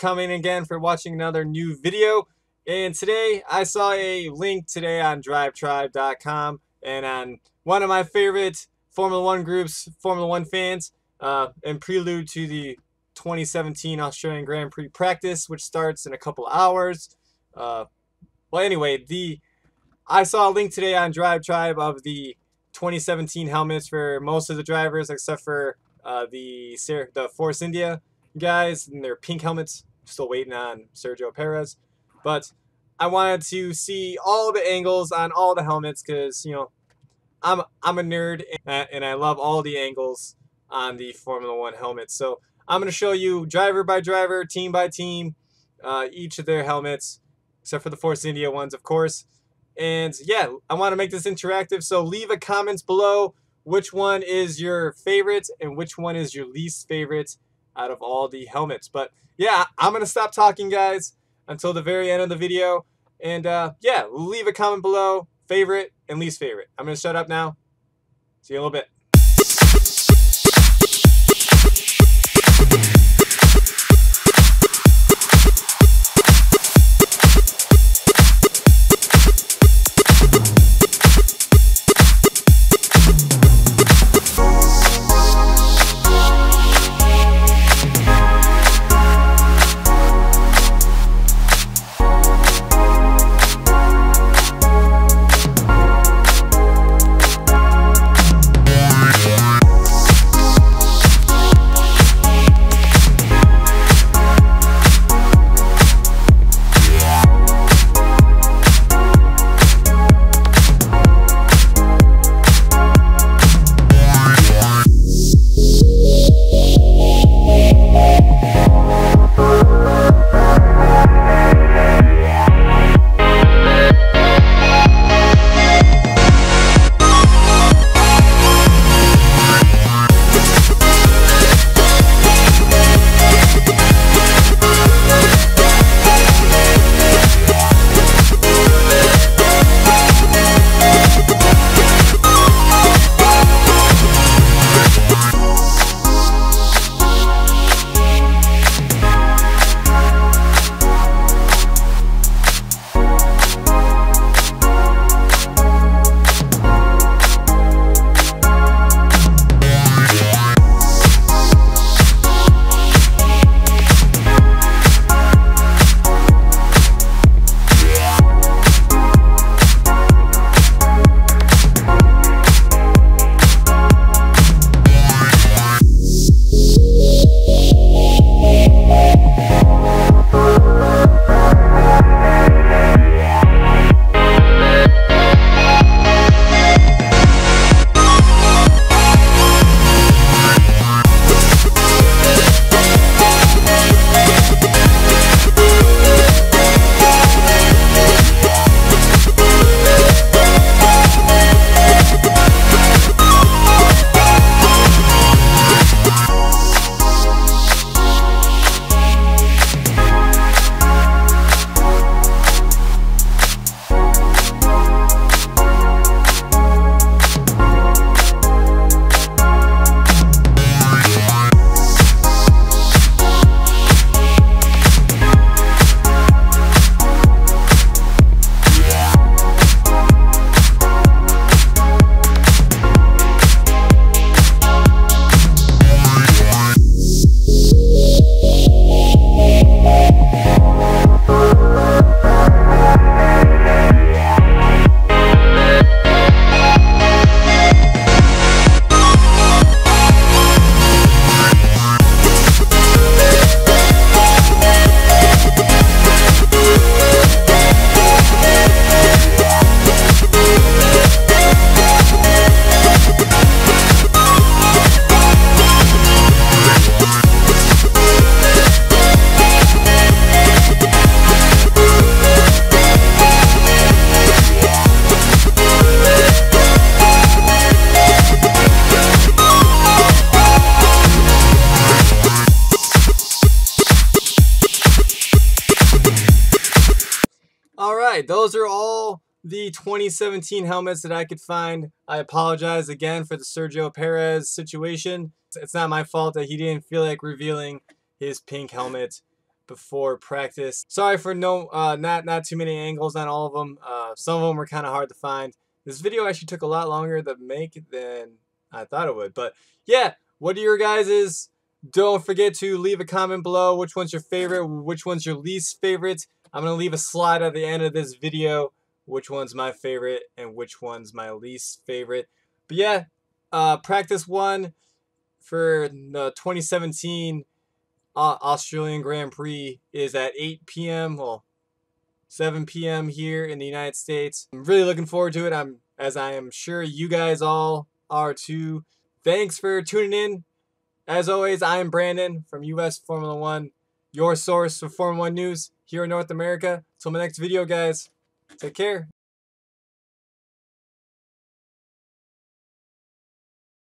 coming again for watching another new video. And today I saw a link today on DriveTribe.com and on one of my favorite Formula One groups, Formula One fans, uh, in prelude to the 2017 Australian Grand Prix practice, which starts in a couple hours. Uh, well, anyway, the I saw a link today on Drive Tribe of the 2017 helmets for most of the drivers, except for uh, the the Force India guys and their pink helmets. Still waiting on Sergio Perez, but I wanted to see all the angles on all the helmets because you know I'm I'm a nerd and I love all the angles on the Formula One helmets. So I'm going to show you driver by driver, team by team, uh, each of their helmets, except for the Force India ones, of course. And yeah, I want to make this interactive. So leave a comments below which one is your favorite and which one is your least favorite out of all the helmets. But yeah, I'm going to stop talking, guys, until the very end of the video. And uh, yeah, leave a comment below, favorite and least favorite. I'm going to shut up now. See you in a little bit. All right, those are all the 2017 helmets that I could find. I apologize again for the Sergio Perez situation. It's not my fault that he didn't feel like revealing his pink helmet. before practice. Sorry for no, uh, not not too many angles on all of them. Uh, some of them were kind of hard to find. This video actually took a lot longer to make than I thought it would. But yeah, what are your guys's? Don't forget to leave a comment below. Which one's your favorite? Which one's your least favorite? I'm gonna leave a slide at the end of this video. Which one's my favorite and which one's my least favorite? But yeah, uh, practice one for the 2017 uh, Australian Grand Prix is at 8 p.m. Well, 7 p.m. here in the United States. I'm really looking forward to it. I'm as I am sure you guys all are too. Thanks for tuning in. As always, I am Brandon from US Formula One, your source for Formula One news here in North America. Till my next video, guys. Take care.